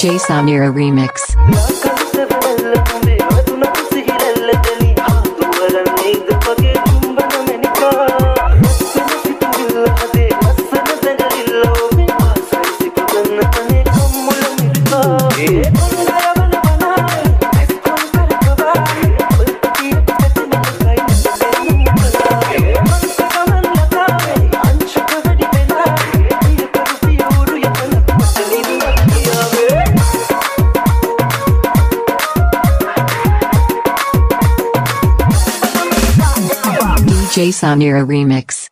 J Samira Remix. Jason Era Remix